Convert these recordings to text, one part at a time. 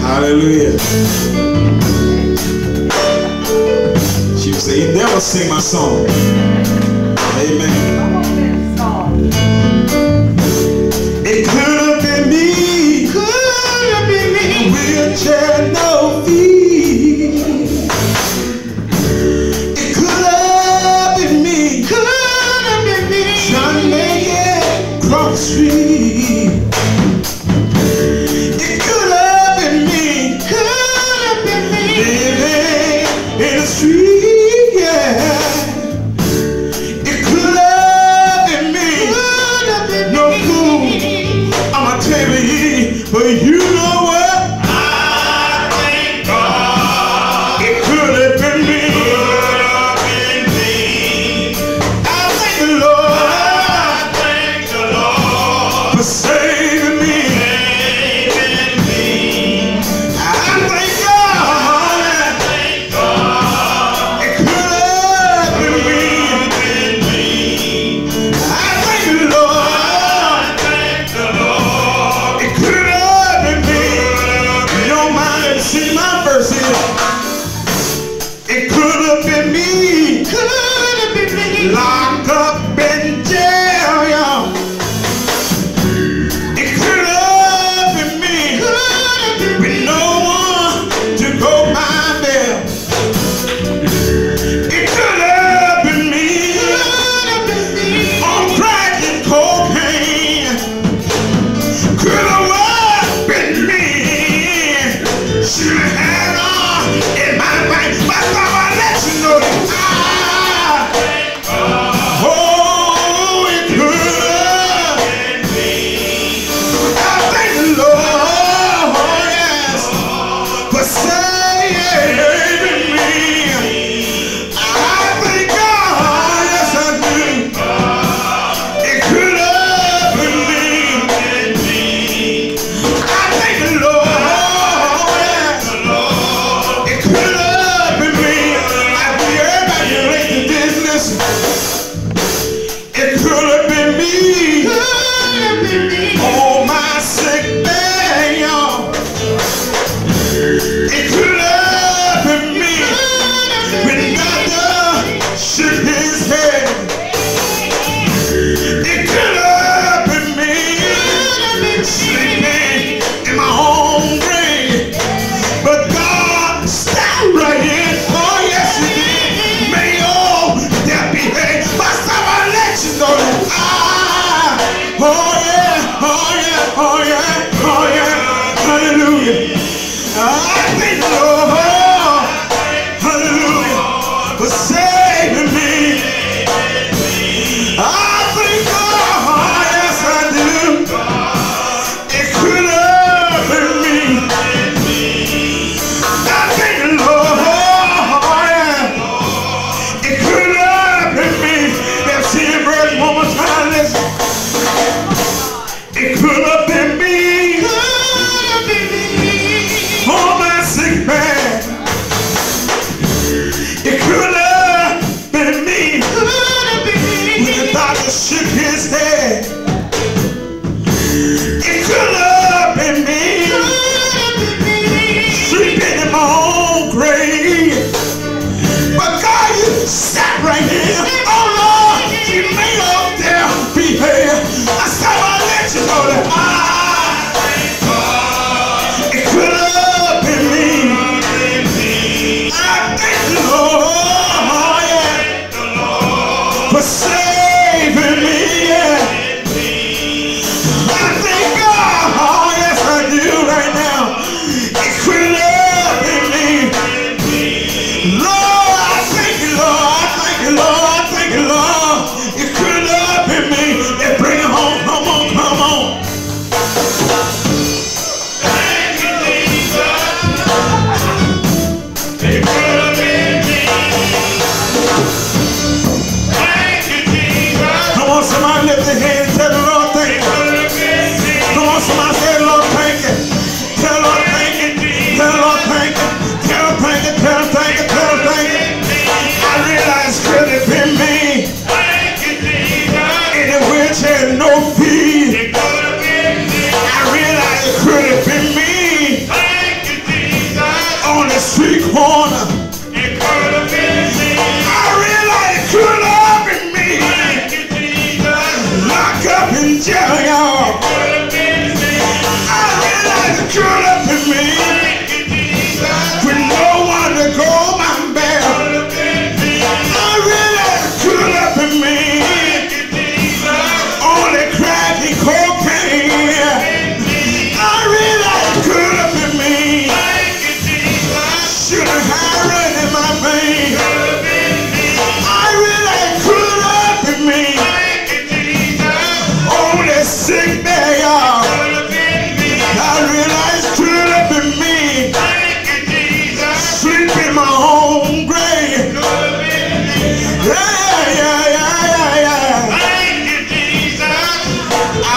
Hallelujah. She would say, You never sing my song. Amen. Ah,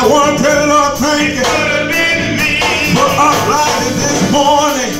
One pillow, to tell Lord, thank you for this morning.